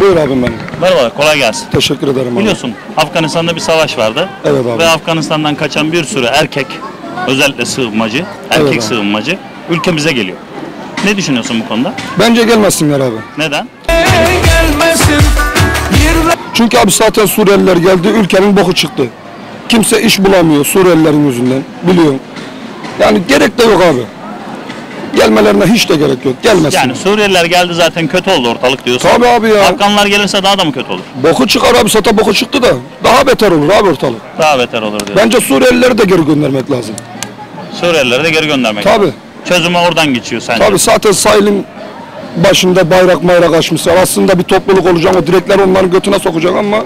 Buyur abim benim. Merhabalar, kolay gelsin. Teşekkür ederim abi. Biliyorsun Afganistan'da bir savaş vardı. Evet abi. Ve Afganistan'dan kaçan bir sürü erkek, özellikle sığınmacı, erkek abi. sığınmacı ülkemize geliyor. Ne düşünüyorsun bu konuda? Bence gelmesinler abi. Neden? Çünkü abi zaten Suriyeliler geldi, ülkenin boku çıktı. Kimse iş bulamıyor Suriyelilerin yüzünden, biliyorum. Yani gerek de yok abi. Gelmelerine hiç de gerek yok, gelmesin. Yani Suriyeliler geldi zaten kötü oldu ortalık diyorsun. Tabii abi ya. Afganlar gelirse daha da mı kötü olur? Boku çıkar abi, zaten boku çıktı da daha beter olur abi ortalık. Daha beter olur diyor. Bence Suriyelileri de geri göndermek lazım. Suriyelileri de geri göndermek Tabii. lazım. Çözümü oradan geçiyor sence. Tabii zaten sahilin başında bayrak mayrak açmışlar. Aslında bir topluluk olacak, o direkler onların götüne sokacak ama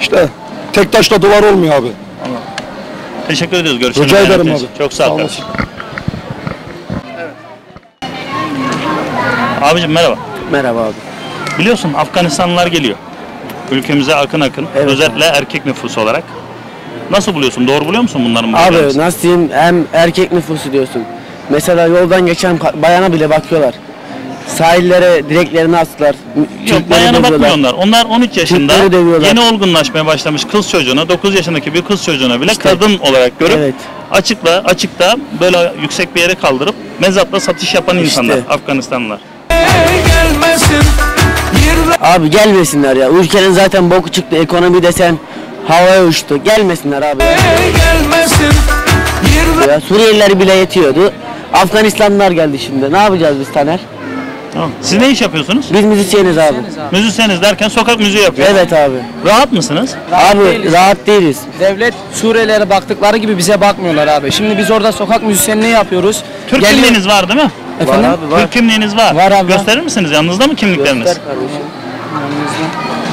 işte tek taşla duvar olmuyor abi. Teşekkür ediyoruz. Görüşürüz. Rica ederim abi. Çok sağ ol Sağ kardeşim. Abicim merhaba. Merhaba abi. Biliyorsun Afganistanlılar geliyor. Ülkemize akın akın. Evet özellikle erkek nüfusu olarak. Nasıl buluyorsun? Doğru buluyor musun bunların bu Abi söylemini? nasıl diyeyim hem erkek nüfusu diyorsun. Mesela yoldan geçen bayana bile bakıyorlar. Sahillere direklerini astılar. Yok bayana bakmıyorlar. Onlar 13 yaşında yeni olgunlaşmaya başlamış kız çocuğuna, 9 yaşındaki bir kız çocuğuna bile İşte. kadın olarak görüp Evet. açıkla açıkta böyle yüksek bir yere kaldırıp mezatla satış yapan insanlar Afganistanlılar. Abi gelmesinler ya. Ülkenin zaten boku çıktı. Ekonomi desen havaya uçtu. Gelmesinler abi. Ya. Ya Suriyeliler bile yetiyordu. Afganistanlılar geldi şimdi. Ne yapacağız biz Taner? Tamam. Siz ne iş yapıyorsunuz? Biz müzisyeniz abi. Müzisyeniz derken sokak müziği yapıyor. Evet abi. Rahat mısınız? Abi rahat değiliz. Devlet Suriyelilere baktıkları gibi bize bakmıyorlar abi. Şimdi biz orada sokak müzisyenliği yapıyoruz. Türk Geliyor- kimliğiniz var değil mi? Efendim? Var abi var. Türk kimliğiniz var. Var abi. Gösterir misiniz? Yanınızda mı kimlikleriniz? Göster kardeşim.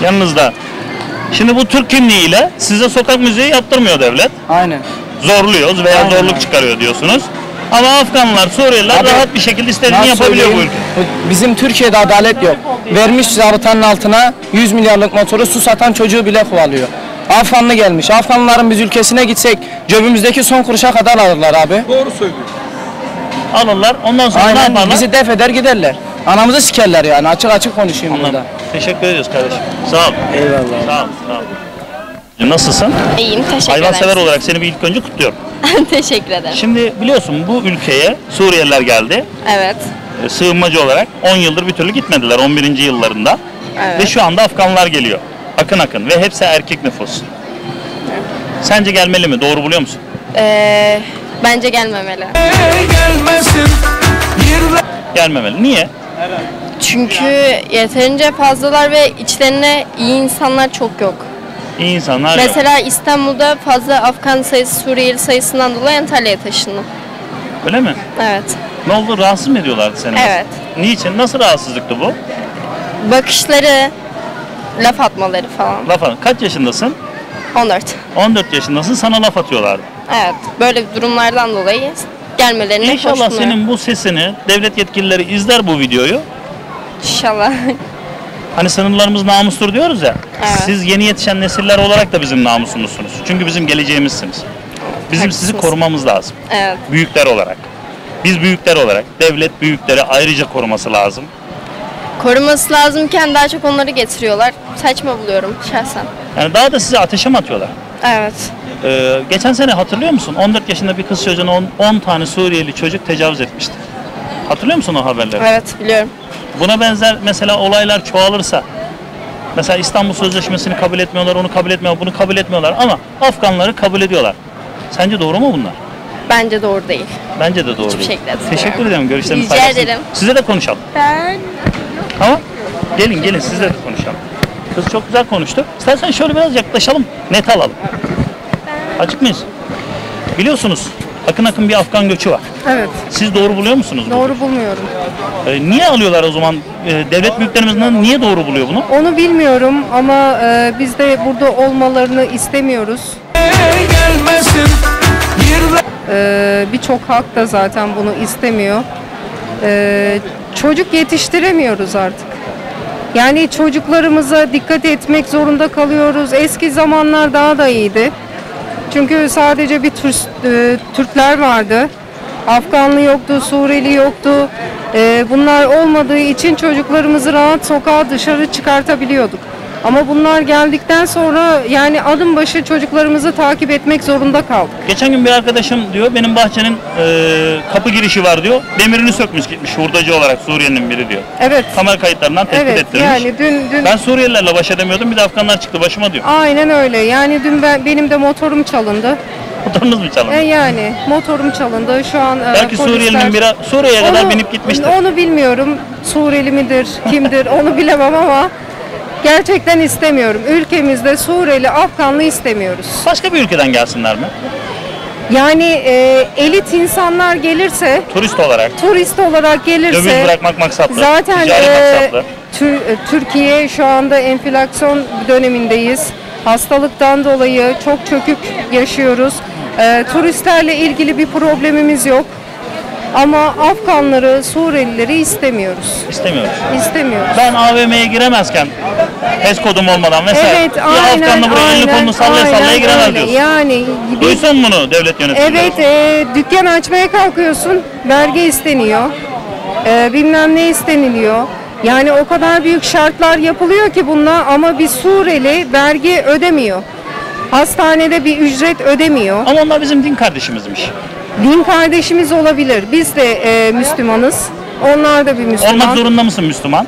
Yanınızda. Şimdi bu Türk kimliğiyle size sokak müziği yaptırmıyor devlet. Aynen. Zorluyoruz veya Aynen zorluk abi. çıkarıyor diyorsunuz. Ama Afganlar, Suriyeliler Abi, rahat bir şekilde istediğini yapabiliyor bu ülke. Bizim Türkiye'de adalet yok. Vermiş zabıtanın altına 100 milyarlık motoru su satan çocuğu bile kovalıyor. Afganlı gelmiş. Afganlıların biz ülkesine gitsek cebimizdeki son kuruşa kadar alırlar abi. Doğru söylüyor. Alırlar. Ondan sonra ne Aynen yaparlar? bizi def eder giderler. Anamızı sikerler yani açık açık konuşayım Anladım. burada. Teşekkür ediyoruz kardeşim. Sağ ol. Eyvallah. Sağ ol. Sağ ol. Nasılsın? İyiyim, teşekkür Hayvansever ederim. olarak seni bir ilk önce kutluyorum. teşekkür ederim. Şimdi biliyorsun bu ülkeye Suriyeliler geldi. Evet, E, Sığınmacı olarak 10 yıldır bir türlü gitmediler 11. yıllarında. Evet. Ve şu anda Afganlar geliyor. Akın akın ve hepsi erkek nüfus. Sence gelmeli mi? Doğru buluyor musun? ee, bence gelmemeli. Gelmemeli. Niye? Çünkü yeterince fazlalar ve içlerine iyi insanlar çok yok. İyi insanlar yok. Mesela İstanbul'da fazla Afgan sayısı, Suriyeli sayısından dolayı Antalya'ya taşındım. Öyle mi? Evet. Ne oldu? Rahatsız mı ediyorlardı seni? Evet. Niçin? Nasıl rahatsızlıktı bu? Bakışları, laf atmaları falan. Laf Kaç yaşındasın? 14. 14 yaşındasın. Sana laf atıyorlardı. Evet, böyle durumlardan dolayı gelmelerine İnşallah hoşlanıyorum. senin bu sesini devlet yetkilileri izler bu videoyu. İnşallah. Hani sınırlarımız namustur diyoruz ya. Evet. Siz yeni yetişen nesiller olarak da bizim namusumuzsunuz. Çünkü bizim geleceğimizsiniz. Bizim sizi Haklısınız. korumamız lazım. evet. Büyükler olarak. Biz büyükler olarak devlet büyükleri ayrıca koruması lazım. Koruması lazımken daha çok onları getiriyorlar. Saçma buluyorum şahsen. Yani daha da size ateşe mi atıyorlar? Evet. Ee, geçen sene hatırlıyor musun? 14 yaşında bir kız çocuğuna 10, 10 tane Suriyeli çocuk tecavüz etmişti. Hatırlıyor musun o haberleri? Evet biliyorum. Buna benzer mesela olaylar çoğalırsa mesela İstanbul Sözleşmesi'ni kabul etmiyorlar, onu kabul etmiyorlar, bunu kabul etmiyorlar ama Afganları kabul ediyorlar. Sence doğru mu bunlar? Bence doğru değil. Bence de doğru. Hiçbir değil. şekilde Teşekkür ederim görüşlerinizi Rica paylaştınız. ederim. Size de konuşalım. Ben Tamam? Gelin gelin sizle de konuşalım. Kız çok güzel konuştu. İstersen şöyle biraz yaklaşalım, net alalım. Açık mıyız? Biliyorsunuz akın akın bir Afgan göçü var. Evet, Siz doğru buluyor musunuz? bunu? doğru bulmuyorum. Ee, niye alıyorlar o zaman? Ee, devlet büyüklerimizden niye doğru buluyor bunu? Onu bilmiyorum ama e, biz de burada olmalarını istemiyoruz. E, Birçok halk da zaten bunu istemiyor. E, çocuk yetiştiremiyoruz artık. Yani çocuklarımıza dikkat etmek zorunda kalıyoruz. Eski zamanlar daha da iyiydi. Çünkü sadece bir Türk, e, Türkler vardı. Afganlı yoktu, Suriyeli yoktu. Ee, bunlar olmadığı için çocuklarımızı rahat sokağa dışarı çıkartabiliyorduk. Ama bunlar geldikten sonra yani adım başı çocuklarımızı takip etmek zorunda kaldık. Geçen gün bir arkadaşım diyor benim bahçenin e, kapı girişi var diyor. Demirini sökmüş gitmiş hurdacı olarak Suriye'nin biri diyor. Evet. Kamera kayıtlarından tespit Evet ettirmiş. yani dün dün Ben Suriyelilerle baş edemiyordum bir de Afganlar çıktı başıma diyor. aynen öyle. Yani dün ben benim de motorum çalındı. Motorunuz mu çalındı? E yani motorum çalındı. Şu an e, Belki polisler- Suriyelinin biri Suriye'ye kadar binip gitmiştir. Onu bilmiyorum. Suriyeli midir, kimdir onu bilemem ama gerçekten istemiyorum. Ülkemizde Suriyeli, Afganlı istemiyoruz. Başka bir ülkeden gelsinler mi? Yani e, elit insanlar gelirse, Turist olarak. turist olarak Döviz gelirse bırakmak maksatlı. zaten e, maksatlı. Tür- e, Türkiye şu anda enflasyon dönemindeyiz. Hastalıktan dolayı çok çökük yaşıyoruz. E, turistlerle ilgili bir problemimiz yok. Ama Afganları, Suriyelileri istemiyoruz. İstemiyoruz. İstemiyoruz. Ben AVM'ye giremezken HES kodum olmadan mesela Evet, bir aynen, Afganlı buraya elini aynen, kolunu sallaya sallaya aynen giremez öyle. diyorsun. Yani biz, Duysun bunu devlet yöneticileri. evet e, dükkan açmaya kalkıyorsun, vergi isteniyor, e, bilmem ne isteniliyor. Yani o kadar büyük şartlar yapılıyor ki bunlar ama bir Sureli vergi ödemiyor. Hastanede bir ücret ödemiyor. Ama onlar bizim din kardeşimizmiş. Din kardeşimiz olabilir. Biz de e, Müslümanız. Onlar da bir Müslüman. Olmak zorunda mısın Müslüman?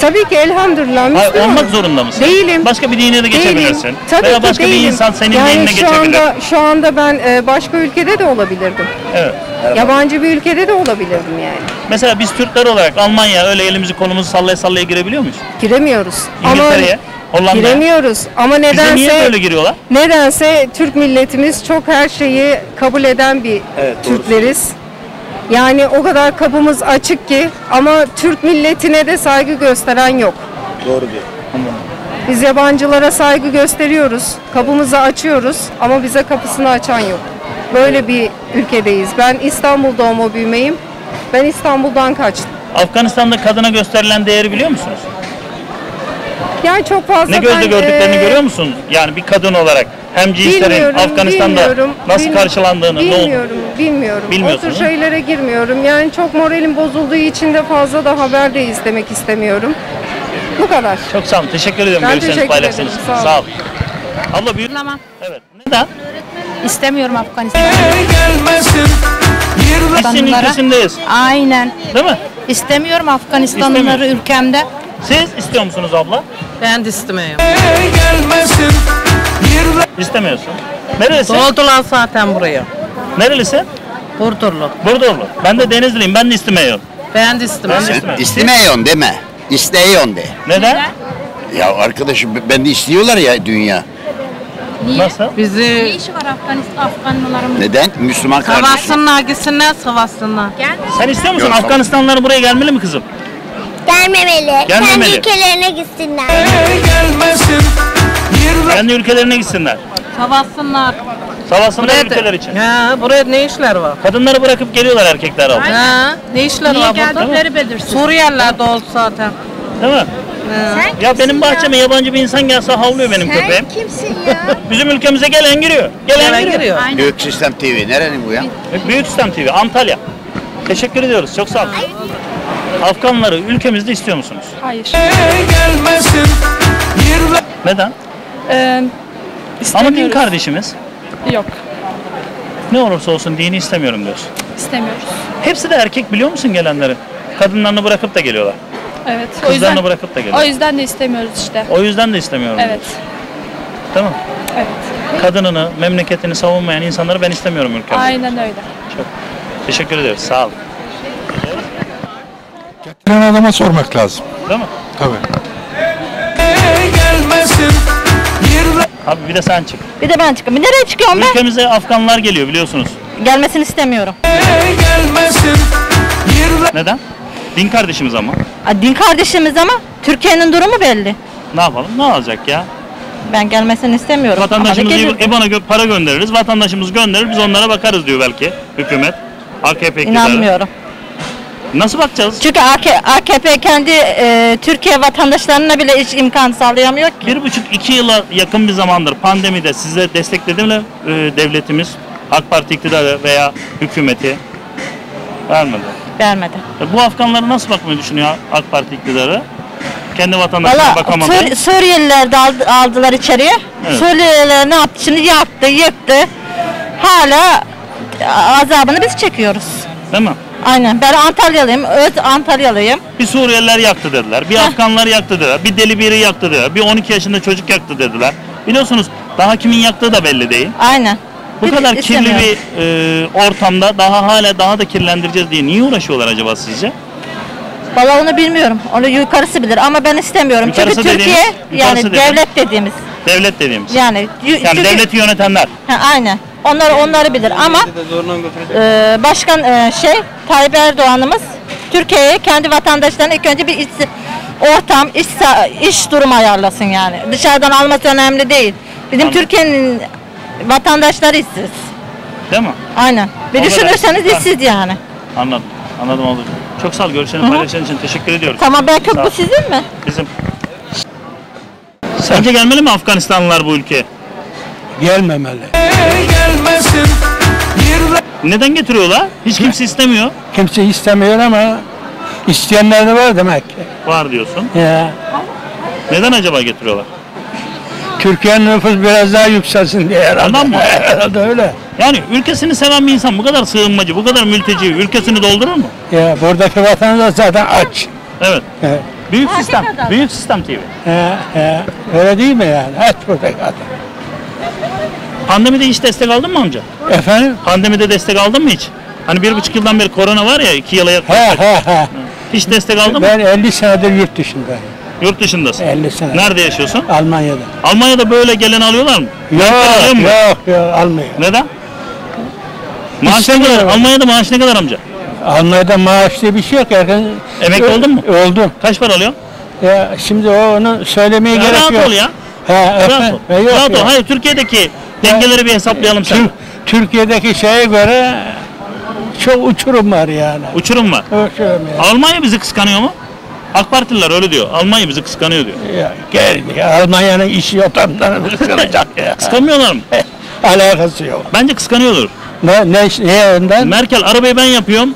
Tabii ki elhamdülillah Hayır, Müslümanım. olmak zorunda mısın? Değilim. Başka bir dine de geçebilirsin. Değilim. Tabii Veya ki başka bir değilim. insan senin yani dinine şu geçebilir. anda şu anda ben e, başka ülkede de olabilirdim. Evet. Yabancı bir ülkede de olabilirdim yani. Mesela biz Türkler olarak Almanya öyle elimizi kolumuzu sallaya sallaya girebiliyor muyuz? Giremiyoruz. İngiltere'ye, Hollanda'ya. giremiyoruz. Ama Bize nedense niye böyle giriyorlar? nedense Türk milletimiz çok her şeyi kabul eden bir Türkleriz. Yani o kadar kapımız açık ki ama Türk milletine de saygı gösteren yok. Doğru diyor. Biz yabancılara saygı gösteriyoruz, kapımızı açıyoruz ama bize kapısını açan yok. Böyle bir ülkedeyiz. Ben İstanbul doğma büyümeyim. Ben İstanbul'dan kaçtım. Afganistan'da kadına gösterilen değeri biliyor musunuz? Yani çok fazla Ne gözle ben, gördüklerini eee, görüyor musunuz? Yani bir kadın olarak hem cinslerin Bilmiyorum, Afganistan'da bilmiyorum, nasıl bil- karşılandığını, ne oldu? bilmiyorum, bilmiyorum. O tür şeylere girmiyorum. Yani çok moralim bozulduğu için de fazla da haber de izlemek istemiyorum. Bu kadar. Çok sağ olun. Teşekkür ederim. Ben teşekkür paylaştığınız ederim, için. sağ Sağ olun. olun. Abla büyük. Tamam. Evet. Neden? İstemiyorum Afganistan. Ülkesindeyiz. Aynen. Değil mi? İstemiyorum Afganistanlıları İstemiyorsun. ülkemde. Siz istiyor musunuz abla? Ben de istemiyorum. İstemiyorsun. Nerelisin? Doldular zaten buraya. Nerelisin? Burdurlu. Burdurlu. Ben de Denizliliyim. Ben de istemiyorum. Ben de Ben istemiyorum. de istemiyorum. İstemiyorsun deme. İsteyiyorsun de. Neden? Ya arkadaşım ben de istiyorlar ya dünya. Nasıl? Ne Bizi işi var Afganistan Afganlıların? Neden? Müslüman kardeşim. savaşsınlar gitsinler savaşsınlar. Gel. Sen istiyor musun? Yok, tamam. Afganistanlılar buraya gelmeli mi kızım? Gelmemeli. Gelmemeli. Kendi ülkelerine gitsinler. Kendi ülkelerine gitsinler. Savaşsınlar. Savaşsınlar ülkeler için. Ha, buraya ne işler var? Kadınları bırakıp geliyorlar erkekler abla. Ha, ne işler Niye var burada? geldikleri belirsiz. Suriyeliler de oldu zaten. Değil mi? Sen Ya benim bahçeme yabancı bir insan gelse havlıyor benim köpeğim. kimsin ya? Bizim ülkemize gelen giriyor. Gelen Hemen giriyor. giriyor. Aynen. Büyük Sistem TV. Nerenin bu ya? Büyük Sistem TV Antalya. Teşekkür ediyoruz. Çok sağ olun. Afganları ülkemizde istiyor musunuz? Hayır. Neden? Ama din kardeşimiz. Yok. Ne olursa olsun dini istemiyorum diyorsun. istemiyoruz. Hepsi de erkek biliyor musun gelenlerin? Kadınlarını bırakıp da geliyorlar. Evet. Kızlarını bırakıp da geliyorlar. yüzden de istemiyoruz işte. O yüzden de istemiyorum. diyorsun. Tamam. Evet. Kadınını, memleketini savunmayan insanları ben istemiyorum ülkemde. Aynen öyle. Çok teşekkür ederiz. Sağ olun. Getiren adama sormak lazım. Değil mi? Tabii. Abi bir de sen çık. Bir de ben çıkıyorum. Nereye çıkıyorum ben? Ülkemize Afganlar geliyor biliyorsunuz. Gelmesini istemiyorum. Neden? Din kardeşimiz ama. A, Din kardeşimiz ama Türkiye'nin durumu belli. Ne yapalım? Ne olacak ya? Ben gelmesini istemiyorum. Ama da Vatandaşımız gelir. EBAN'a gö- para göndeririz. Vatandaşımız gönderir. Biz onlara bakarız diyor belki hükümet. AKP iktidarı. İnanmıyorum. Nasıl bakacağız? Çünkü AK- AKP kendi e, Türkiye vatandaşlarına bile hiç imkan sağlayamıyor ki. Bir buçuk iki yıla yakın bir zamandır pandemide size destekledi mi e, devletimiz, AK Parti iktidarı veya hükümeti? Vermedi. Vermedi. E, bu Afganlara nasıl bakmayı düşünüyor AK Parti iktidarı? Kendi vatandaşlarına bakamadı. Sur- Suriyeliler de aldı- aldılar içeriye. Evet. Suriyeliler ne yaptı? Şimdi yaktı, yıktı. Hala azabını biz çekiyoruz. Değil mi? Aynen. Ben Antalyalıyım. Öz Antalyalıyım. Bir Suriyeliler yaktı dediler. Bir Afganlar yaktı dediler. Bir deli biri yaktı dediler. Bir 12 yaşında çocuk yaktı dediler. Biliyorsunuz daha kimin yaktığı da belli değil. Aynen. Bu Hiç kadar kirli istemiyorum. bir e, ortamda daha hala daha da kirlendireceğiz diye niye uğraşıyorlar acaba sizce? Valla onu bilmiyorum. Onu yukarısı bilir ama ben istemiyorum. Yukarısı Çünkü Türkiye dediğimiz- yukarısı yani dediğimiz- devlet dediğimiz. Devlet dediğimiz. Yani, yu- Yani çünkü- devleti yönetenler. Ha, aynen. Onlar onları bilir ama e, başkan e, şey Tayyip Erdoğan'ımız Türkiye'ye kendi vatandaşlarına ilk önce bir iş, ortam, iş, iş durumu ayarlasın yani. Dışarıdan alması önemli değil. Bizim. Türkiye'nin vatandaşları işsiz. Değil mi? Aynen. Bir Onlar düşünürseniz işsiz. işsiz yani. Anladım. Anladım oldu. Çok sağ ol. Görüşlerini paylaştığın için teşekkür ediyoruz. Tamam belki bu sizin mi? Bizim. Sence gelmeli mi Afganistanlılar bu ülkeye? Gelmemeli. Neden getiriyorlar? Hiç kimse istemiyor. Kimse istemiyor ama isteyenler de var demek ki. Var diyorsun. Ya. Neden acaba getiriyorlar? Türkiye'nin nüfusu biraz daha yükselsin diye herhalde. Ondan mı? Herhalde öyle. Yani ülkesini seven bir insan bu kadar sığınmacı, bu kadar mülteci ülkesini doldurur mu? Ya buradaki vatandaş zaten aç. Evet. Evet. Büyük sistem. Büyük sistem TV. He, he. Öyle değil mi yani? Aç buradaki adam. Pandemide hiç destek aldın mı amca? Efendim? Pandemide destek aldın mı hiç? Hani bir buçuk yıldan beri korona var ya, iki yıla He yaklaşık. he he. Hiç destek aldın mı? Ben 50 senedir yurt dışındayım. Yurt dışındasın. 50 sene. Nerede yaşıyorsun? Almanya'da. Almanya'da böyle gelen alıyorlar mı? alıyor Yok mu? yok yok almıyor. Neden? Maaş ne kadar? Almanya'da maaş ne kadar amca? Almanya'da maaş diye bir şey yok. Herkes... Emekli oldun mu? Oldum. Kaç para alıyorsun? Ya şimdi o onu söylemeye Ya gerek rahat yok. ol ya. He, Rahat ol. E, yok, Rahat ol. yok. Hayır Türkiye'deki dengeleri bir hesaplayalım sen. Tür- Türkiye'deki şeye göre çok uçurum var yani. Uçurum var. Uçurum yani. Almanya bizi kıskanıyor mu? AK Partililer öyle diyor. Almanya bizi kıskanıyor diyor. Ya, gel, Almanya'nın işi yotanlarını kıskanacak ya. Kıskanmıyorlar mı? Alakası yok. Bence kıskanıyordur. Ne, ne, ne yönden? Merkel arabayı ben yapıyorum.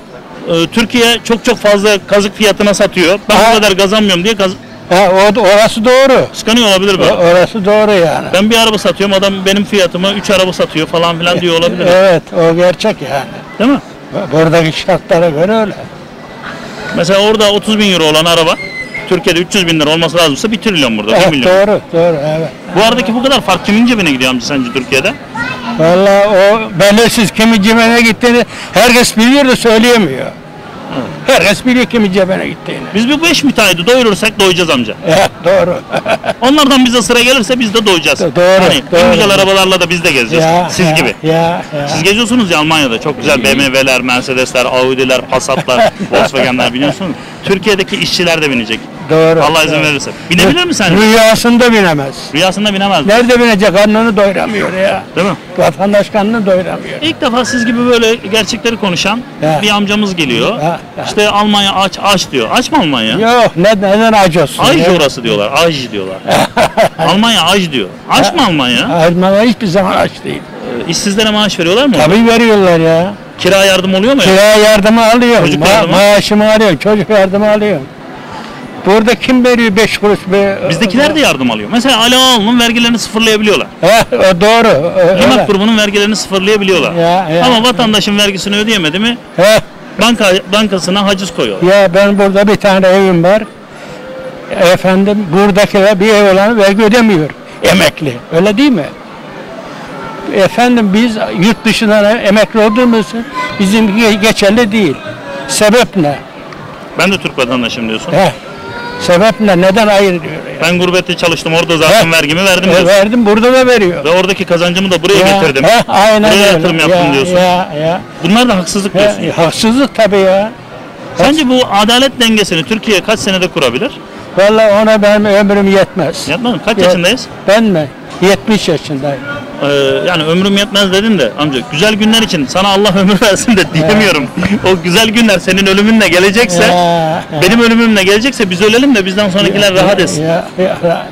Ee, Türkiye çok çok fazla kazık fiyatına satıyor. Ben Ha. bu kadar kazanmıyorum diye kaz- O, orası doğru. kıskanıyor olabilir O- böyle. orası doğru yani. Ben bir araba satıyorum adam benim fiyatıma 3 araba satıyor falan filan diyor olabilir. Evet o gerçek yani. Değil mi? Buradaki şartlara göre öyle. Mesela orada 30 bin euro olan araba Türkiye'de 300 bin lira olması lazımsa 1 trilyon burada 1 Evet, milyon. doğru doğru evet. Bu aradaki bu kadar fark kimin cebine gidiyor amca sence Türkiye'de? Vallahi o belirsiz kimin cebine gittiğini herkes biliyor da söyleyemiyor. Herkes biliyor kimin cebine gittiğini. Biz bir 5 müteahhidi doyurursak doyacağız amca. Evet doğru. Onlardan bize sıra gelirse biz de doyacağız. Doğru, Hani en doğru. güzel arabalarla da biz de gezeceğiz. ya, Siz ya, gibi. Ya, ya. Siz geziyorsunuz ya Almanya'da çok güzel BMW'ler, Mercedes'ler, Audi'ler, Passat'lar, Volkswagen'ler biliyorsunuz. Türkiye'deki işçiler de binecek. Doğru. Allah izin verirse. Binebilir mi sen? Rüyasında binemez. Rüyasında binemez. Nerede binecek? Karnını doyuramıyor ya. Değil mi? Vatandaş karnını doyuramıyor. İlk defa siz gibi böyle gerçekleri konuşan Ha. bir amcamız geliyor. Ha, ha. İşte Almanya aç aç diyor. Aç mı Almanya? Yok ne, neden acı olsun? Aj ya? orası diyorlar. Aj diyorlar. Almanya aj diyor. Aç mı Almanya? Almanya hiçbir zaman aç değil. Ee, İşsizlere maaş veriyorlar mı? Tabii veriyorlar ya. Kira yardım oluyor mu? Kira yardımı alıyorum. Çocuk ma- yardımı? maaşımı alıyorum. Çocuk yardımı alıyorum. Burada kim veriyor 5 kuruş be? Bizdekiler de yardım alıyor. Mesela Ali Ağaoğlu'nun vergilerini sıfırlayabiliyorlar. He, o doğru. o- öyle. Yemek grubunun vergilerini sıfırlayabiliyorlar. Ya, ya. Ama vatandaşın vergisini ödeyemedi mi He, banka bankasına haciz koyuyorlar. ya ben burada bir tane evim var. Efendim buradakiler bir ev olan vergi ödemiyor. Emekli. Öyle değil mi? Efendim biz yurt dışından emekli olduğumuz bizim ge- geçerli değil. Sebep ne? Ben de Türk vatandaşıyım diyorsun. He. Sebep ne? Neden ayırıyor ya? Ben gurbette çalıştım orada zaten He. vergimi verdim E, verdim burada da veriyor. Ve oradaki kazancımı da buraya Ya, getirdim. he, aynen Buraya öyle. yatırım yaptım ya, diyorsun. Ya, ya. Bunlar da haksızlık diyorsun. ya. Haksızlık tabii ya. Sence bu adalet dengesini Türkiye kaç senede kurabilir? Vallahi ona benim ömrüm yetmez. Yetmez mi? Kaç Yet- yaşındayız? Ben mi? 70 yaşındayım. Ee, yani ömrüm yetmez dedin de amca güzel günler için sana Allah ömür versin de diyemiyorum. o güzel günler senin ölümünle gelecekse benim ölümümle gelecekse biz ölelim de bizden sonrakiler rahat etsin. Ya, ya, ya.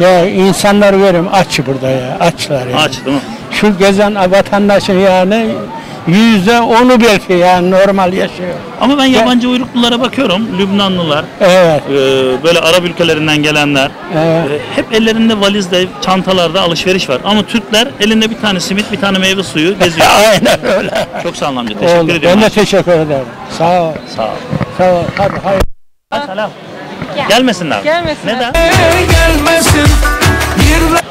ya insanlar görüyorum aç burada ya. Açlar ya. Aç değil mi? şu gezen vatandaşın yani yüzde onu belki yani normal yaşıyor. Ama ben yabancı uyruklulara bakıyorum. Lübnanlılar, Evet. e, böyle Arap ülkelerinden gelenler. Evet. e, Hep ellerinde valizde, çantalarda alışveriş var. Ama Türkler elinde bir tane simit, bir tane meyve suyu geziyor. Aynen öyle. Çok sağ olun amca. Teşekkür Oldu. ediyorum. Ben de teşekkür ederim. Sağ ol. Sağ ol. Sağ ol. Hadi hayır. Selam. Gelmesinler. Gelmesinler. Neden?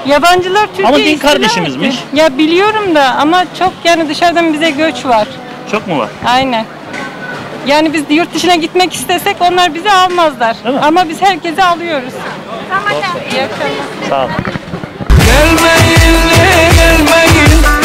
Yabancılar Türkiye Ama din kardeşimizmiş. Ya biliyorum da ama çok yani dışarıdan bize göç var. Çok mu var? Aynen. Yani biz yurt dışına gitmek istesek onlar bizi almazlar. Değil mi? Ama biz herkesi alıyoruz. İyi akşamlar. Sağ ol. Gelmeyin, gelmeyin